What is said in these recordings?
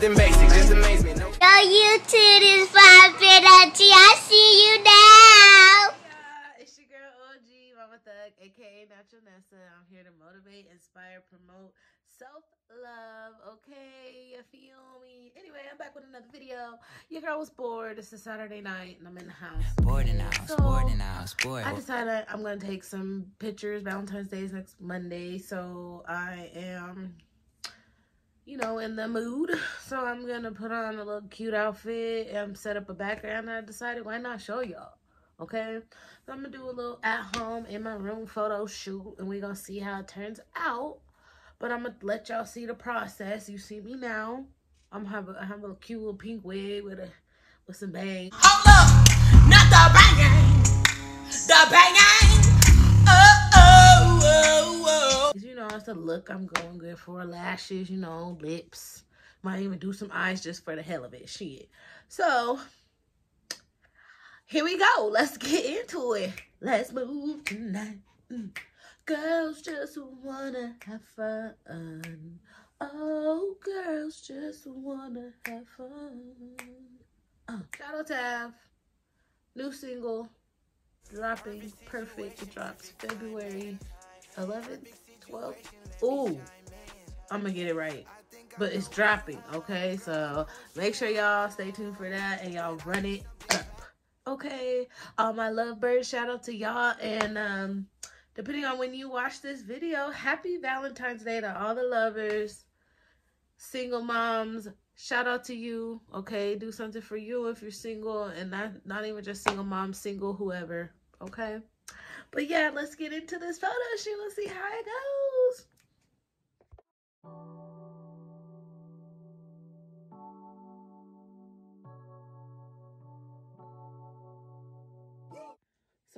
basic, just amaze me. No. Yo, YouTube is popping on I see you now. Yeah, it's your girl OG Mama Thug, aka Natural Nessa. I'm here to motivate, inspire, promote self love. Okay, you feel me? Anyway, I'm back with another video. Your girl was bored. It's a Saturday night, and I'm in the house. Bored in the house, So, bored in the house, bored. I decided I'm gonna take some pictures. Valentine's Day is next Monday, so I am, you know, in the mood. So I'm gonna put on a little cute outfit and set up a background. I decided why not show y'all. Okay, so I'm gonna do a little at home in my room photo shoot, and we're gonna see how it turns out. But I'm gonna let y'all see the process. You see me now. I'm have a, I have a cute little pink wig with a with some bangs. Hold up, not the banging, the banging. Look I'm going good for. Lashes, you know, lips. Might even do some eyes just for the hell of it. Shit. So, here we go. Let's get into it. Let's move tonight. Mm. Girls just wanna have fun. Oh, girls just wanna have fun. Uh, Shadow Tav. New single. Dropping. Perfect. It drops February 11th, 12th. Ooh, I'm gonna get it right. But it's dropping, okay? So make sure y'all stay tuned for that and y'all run it up. Okay. All my lovebirds, shout out to y'all. And um, depending on when you watch this video, happy Valentine's Day to all the lovers, single moms. Shout out to you. Okay. Do something for you if you're single and not not even just single mom, single whoever. Okay. But yeah, let's get into this photo shoot. Let's see how it goes.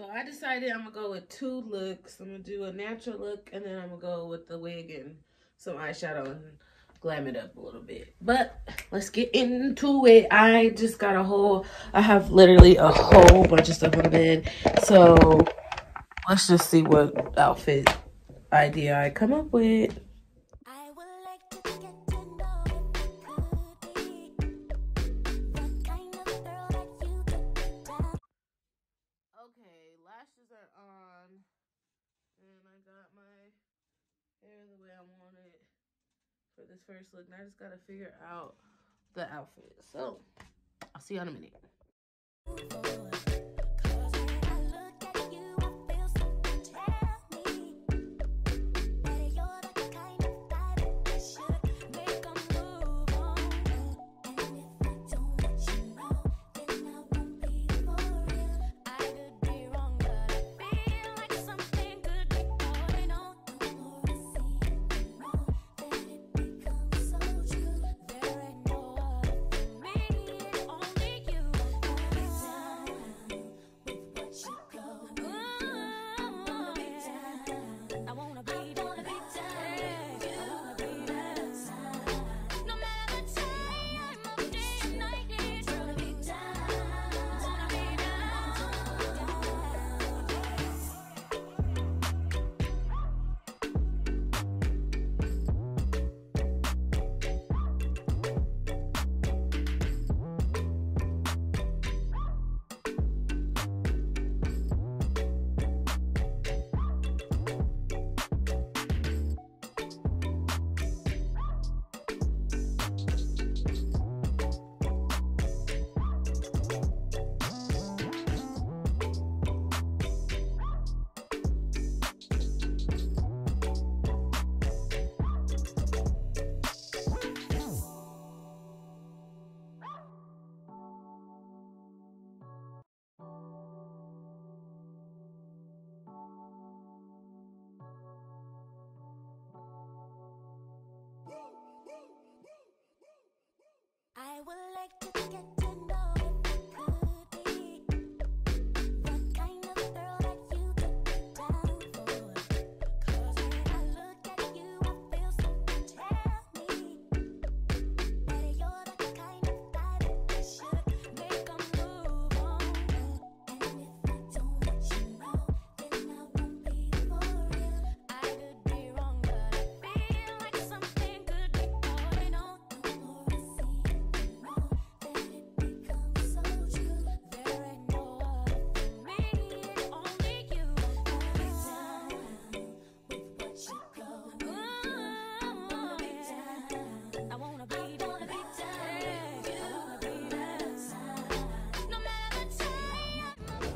So I decided I'm gonna go with two looks. I'm gonna do a natural look and then I'm gonna go with the wig and some eyeshadow and glam it up a little bit. But let's get into it. I just got a whole, I have literally a whole bunch of stuff on the bed. So let's just see what outfit idea I come up with. I would like to get to know if you could be the kind of girl that you could be down. Okay, lashes are on, and I got my hair the way I want for this first look. And I just gotta figure out the outfit. So I'll see you in a minute.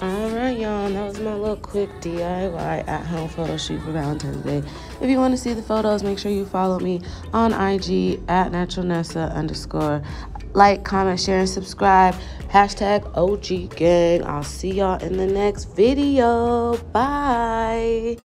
All right, y'all. That was my little quick DIY at home photo shoot for Valentine's Day. If you want to see the photos, make sure you follow me on IG at naturalnessa underscore. Like, comment, share, and subscribe. Hashtag OG Gang. I'll see y'all in the next video. Bye.